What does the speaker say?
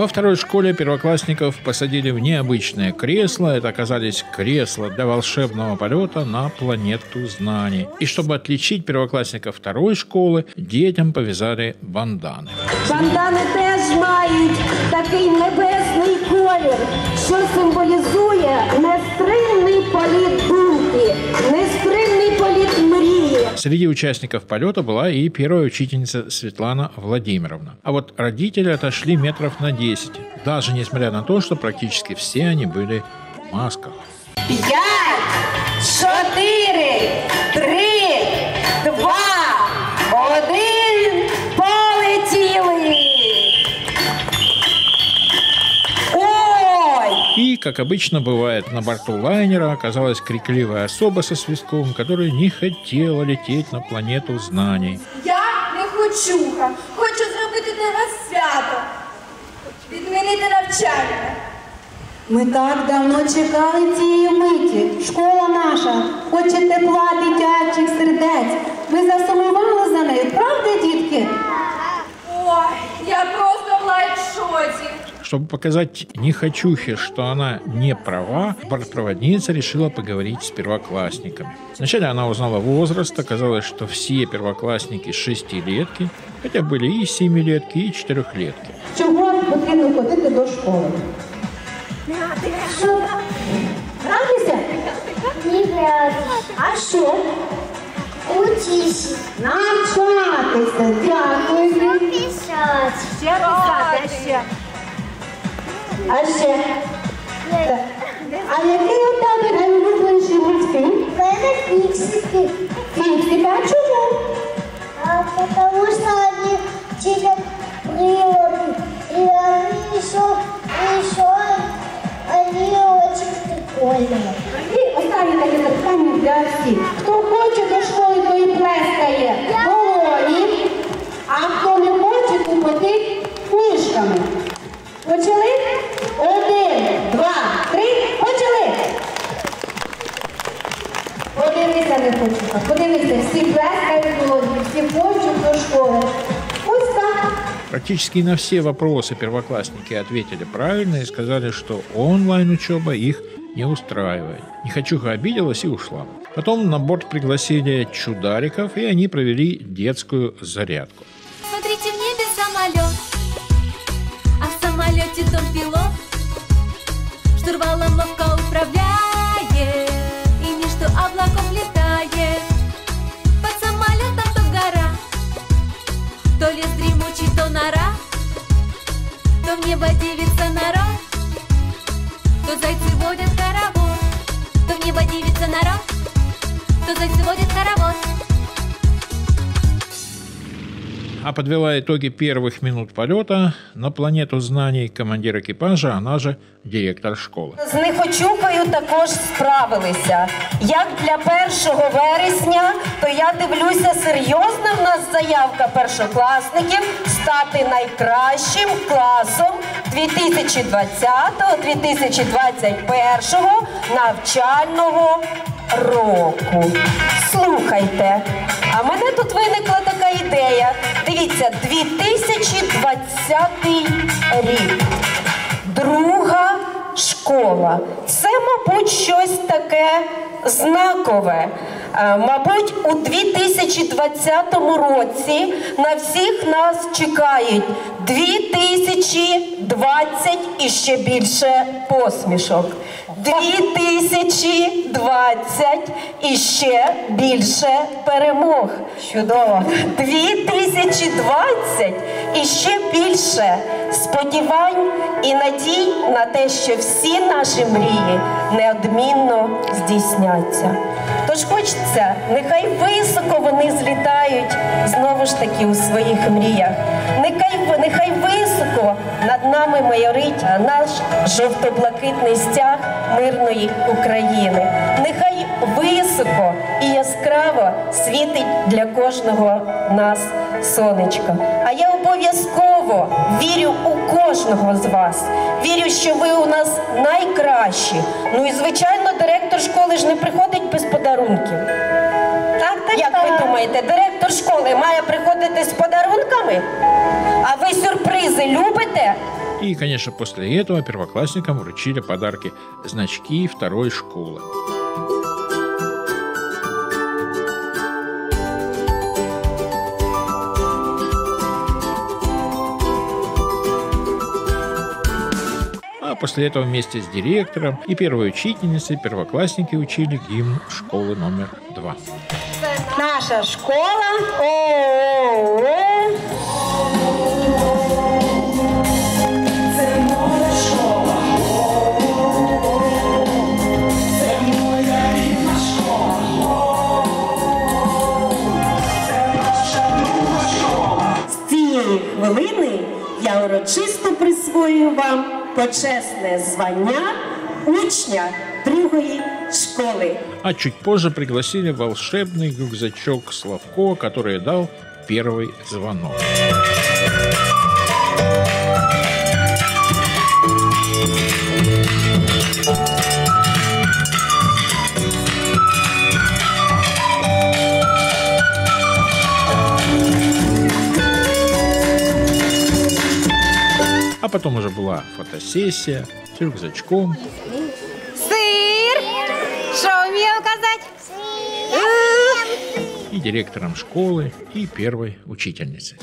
Во второй школе первоклассников посадили в необычное кресло. Это оказались кресла для волшебного полета на планету знаний. И чтобы отличить первоклассников второй школы, детям повязали банданы. Бандани теж мають такий небесний колір, що символізує Среди участников полета была и первая учительница Светлана Владимировна. А вот родители отошли метров на 10, даже несмотря на то, что практически все они были в масках. П'ять, чотири, три, как обычно бывает на борту лайнера, оказалась крикливая особа со свистком, которая не хотела лететь на планету знаний. Я не хочуха. Хочу зробити для вас свято. Відмінити навчання. Ми так давно чекали цієї миті. Школа наша хоче тепла дитячих сердець. Ми засумували Чтобы показать нехочухе, что она не права, бортпроводница решила поговорить с первоклассниками. Вначале она узнала возраст, оказалось, что все первоклассники шестилетки, хотя были и семилетки, и четырехлетки. Чого потрібно ходити до школи? Не грязь. А що? Учись. Навчатися. Дякую. Писать. Ще писати, а ще? А ще? Так. А який у тебе найулюбленіший мультфільм? Это фиксики. Фіксика, а чому? А Подивися, не хочу. Подивися, всі плескають долоні, всі хочуть до школи. Ось так. Практически на все вопросы первоклассники ответили правильно и сказали, что онлайн-учеба их не устраивает. Нехочуха обиделась и ушла. Потом на борт пригласили чудариков, и они провели детскую зарядку. Смотрите, в небе самолет, а в самолете том пилот штурвалом ловко управляет То в небо дивится народ, то зайцы водят хоровод, то в небо дивится народ, то зайцы водят хоровод. А подвела итоги первых минут полета на планету знаний командир экипажа, она же директор школы. З нехочухою також справилися. Як для 1 вересня, то я дивлюся, серйозна в нас заявка першокласників стати найкращим класом 2020-2021 навчального року. Слухайте, а в мене тут виникла така ідея. Дивіться, 2020 рік. Друга школа. Це, мабуть, щось таке знакове. Е, Мабуть, у 2020 році на всіх нас чекають 2020 і ще більше посмішок. 2020 і ще більше перемог. Чудово. 2020 і ще більше сподівань і надій на те, що всі наші мрії неодмінно здійсняться. Тож хочеться, нехай високо вони злітають знову ж таки у своїх мріях. Нехай, нехай високо над нами майорить наш жовто-блакитний стяг мирної України. Нехай високо і яскраво світить для кожного нас сонечко. А я обов'язково вірю у кожного з вас. Вірю, що ви у нас найкращі. Ну і звичайно, директор школи ж не приходить без думаєте, директор школи має приходити з подарунками? А ви сюрпризи любите? И, конечно, после этого первоклассникам вручили подарки значки второй школы. А после этого вместе с директором и первой учительницей первоклассники учили гимн школы номер два. Наша школа. ООО хвилини я урочисто присвоюю вам почесне звання учня другої школи. А чуть позже пригласили волшебный рюкзачок Славко, который дал первый звонок. А потом уже была фотосессия с рюкзачком! Що вміє казати? и директором школы, и первой учительницей.